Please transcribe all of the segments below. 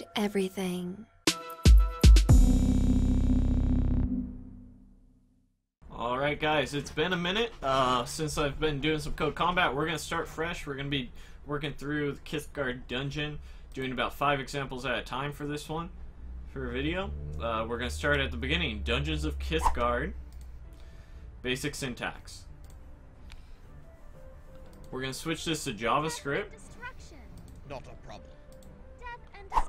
Code everything. Alright guys, it's been a minute uh, since I've been doing some Code Combat. We're going to start fresh. We're going to be working through the Kithgard dungeon, doing about five examples at a time for this one, for a video. Uh, we're going to start at the beginning. Dungeons of Kithgard. Basic syntax. We're going to switch this to JavaScript. Not a problem.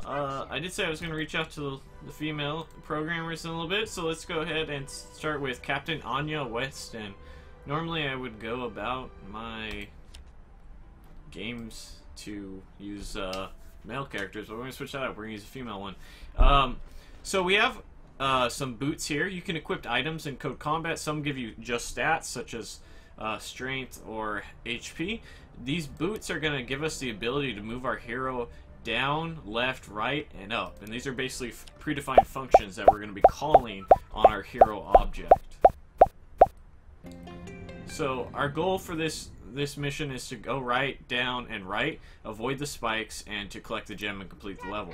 Uh, I did say I was going to reach out to the, the, female programmers in a little bit, so let's go ahead and start with Captain Anya Weston. Normally I would go about my games to use uh, male characters, but we're going to switch that up. We're going to use a female one. Um, so we have uh, some boots here. You can equip items in Code Combat. Some give you just stats, such as uh, strength or HP. These boots are going to give us the ability to move our hero down, left, right, and up. And these are basically predefined functions that we're going to be calling on our hero object. So our goal for this this mission is to go right, down, and right, avoid the spikes, and to collect the gem and complete the level.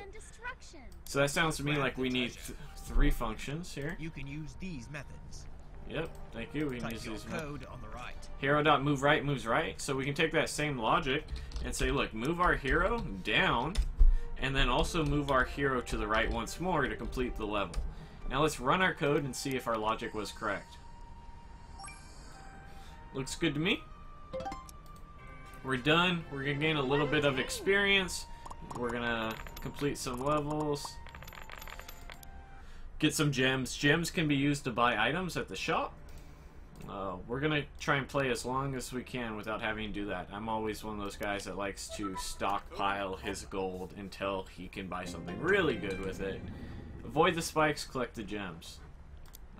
So that sounds to me like we need th three functions here. You can use these methods. Yep, thank you. We can use these code on the right. Hero dot move right moves right. So we can take that same logic and say, look, move our hero down, and then also move our hero to the right once more to complete the level. Now let's run our code and see if our logic was correct. Looks good to me. We're done. We're going to gain a little bit of experience. We're going to complete some levels. Get some gems. Gems can be used to buy items at the shop. Uh, we're gonna try and play as long as we can without having to do that. I'm always one of those guys that likes to stockpile his gold until he can buy something really good with it. Avoid the spikes, collect the gems.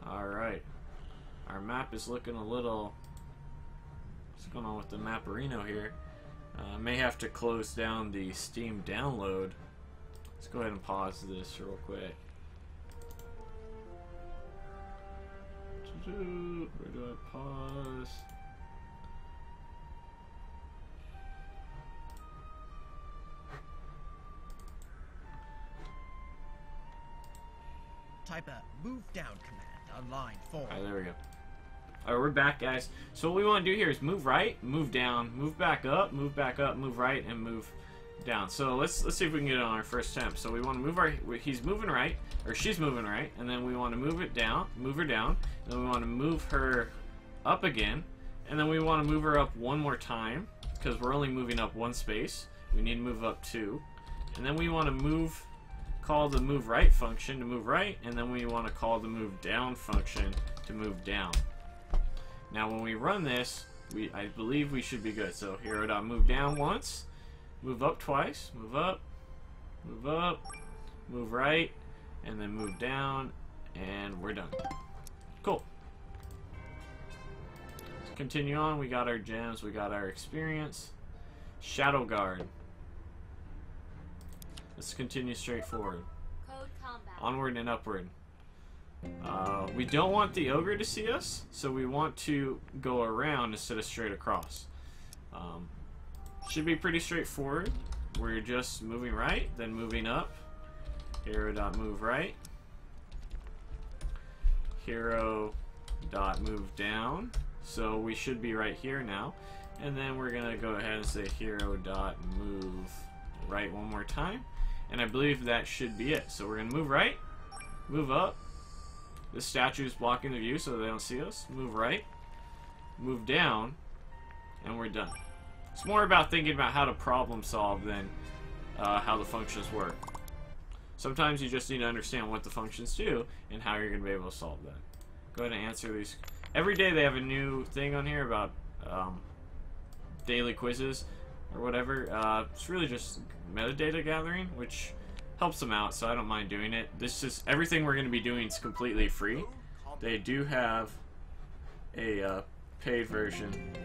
Alright. Our map is looking a little... What's going on with the Mapperino here? Uh, may have to close down the Steam download. Let's go ahead and pause this real quick. Do I pause? Type a move down command on line 4. Alright, there we go. Alright, we're back, guys. So what we want to do here is move right, move down, move back up, move back up, move right, and move down. So let's let's see if we can get it on our first attempt. So we want to move our he's moving right or she's moving right, and then we want to move it down, move her down, and then we want to move her up again, and then we want to move her up one more time because we're only moving up one space. We need to move up two, and then we want to move call the move right function to move right, and then we want to call the move down function to move down. Now when we run this, we I believe we should be good. So hero dot move down once Move up twice. Move up. Move up. Move right. And then move down. And we're done. Cool. Let's continue on. We got our gems. We got our experience. Shadow Guard. Let's continue straight forward. Onward and upward. Uh, we don't want the ogre to see us, so we want to go around instead of straight across. Um, should be pretty straightforward. We're just moving right, then moving up. Hero dot move right. Hero dot move down. So we should be right here now. And then we're gonna go ahead and say hero dot move right one more time. And I believe that should be it. So we're gonna move right, move up. The statue is blocking the view so they don't see us. Move right, move down, and we're done. It's more about thinking about how to problem solve than uh, how the functions work. Sometimes you just need to understand what the functions do and how you're going to be able to solve that. Go ahead and answer these. Every day they have a new thing on here about um, daily quizzes or whatever. Uh, it's really just metadata gathering, which helps them out, so I don't mind doing it. This is everything we're going to be doing is completely free. They do have a uh, paid version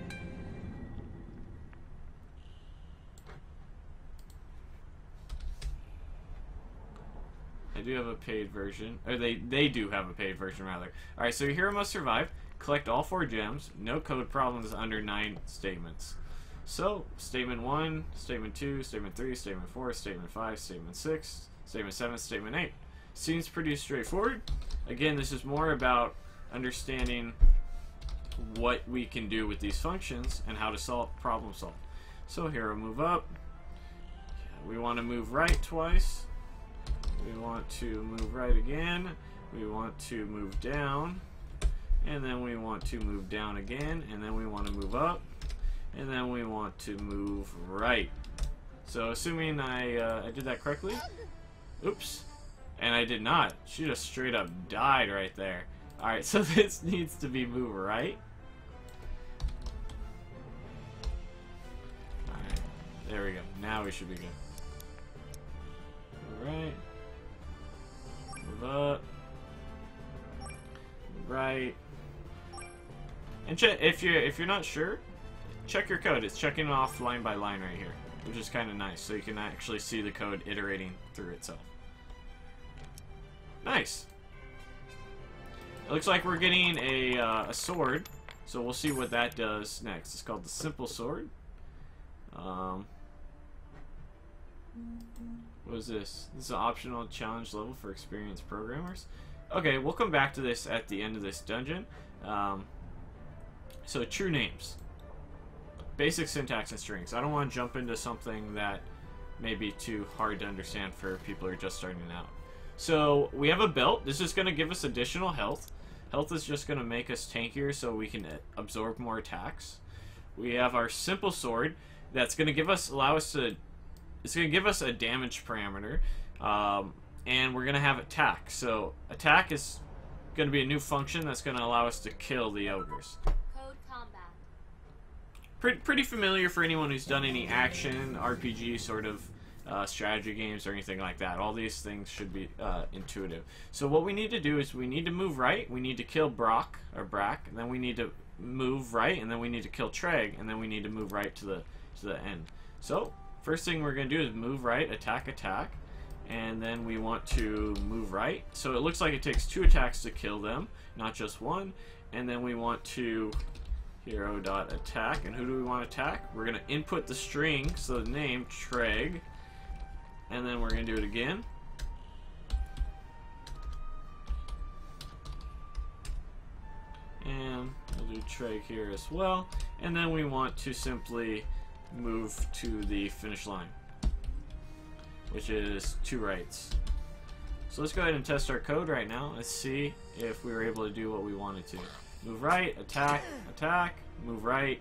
I do have a paid version. Or they, they do have a paid version, rather. Alright, so your hero must survive. Collect all four gems. No code problems under nine statements. So, statement 1, statement 2, statement 3, statement 4, statement 5, statement 6, Statement 7, Statement 8. Seems pretty straightforward. Again, this is more about understanding what we can do with these functions and how to solve problem solve. So here move up. We want to move right twice. We want to move right again. We want to move down. And then we want to move down again. And then we want to move up. And then we want to move right. So assuming I, uh, I did that correctly. Oops. And I did not. She just straight up died right there. Alright, so this needs to be move right. Alright, there we go. Now we should be good. Alright. Move up. Right. And if you're if you're not sure, check your code. It's checking off line by line right here, which is kind of nice, so you can actually see the code iterating through itself. Nice. It looks like we're getting a, uh, a sword, so we'll see what that does next. It's called the Simple Sword. Um, what is this? This is an optional challenge level for experienced programmers. Okay, we'll come back to this at the end of this dungeon. Um, so, true names. Basic syntax and strings. I don't want to jump into something that may be too hard to understand for people who are just starting out. So, we have a belt. This is going to give us additional health. Health is just going to make us tankier so we can absorb more attacks. We have our simple sword. That's going to give us, allow us to, it's going to give us a damage parameter. Um, and we're going to have attack. So attack is going to be a new function that's going to allow us to kill the ogres. Code combat. Pretty, pretty familiar for anyone who's done any action, RPG sort of uh, strategy games or anything like that. All these things should be uh, intuitive. So what we need to do is we need to move right, we need to kill Brock, or Brak, and then we need to move right, and then we need to kill Treg, and then we need to move right to the, to the end. So, first thing we're going to do is move right, attack, attack and then we want to move right. So it looks like it takes two attacks to kill them, not just one. And then we want to hero dot attack. And who do we want to attack? We're going to input the string, so the name, Treg. And then we're going to do it again. And we'll do Treg here as well. And then we want to simply move to the finish line which is two rights. So let's go ahead and test our code right now. Let's see if we were able to do what we wanted to. Move right, attack, attack, move right,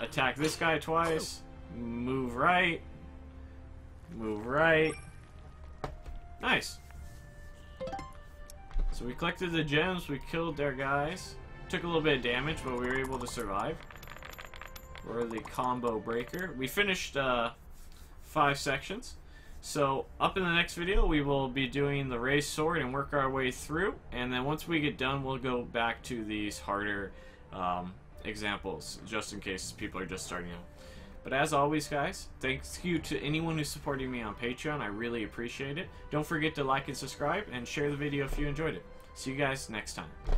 attack this guy twice, move right, move right. Nice. So we collected the gems, we killed their guys. Took a little bit of damage, but we were able to survive. We're the combo breaker. We finished uh, five sections. So up in the next video, we will be doing the raised sword and work our way through. And then once we get done, we'll go back to these harder um, examples, just in case people are just starting out. But as always, guys, thanks you to anyone who's supporting me on Patreon. I really appreciate it. Don't forget to like and subscribe and share the video if you enjoyed it. See you guys next time.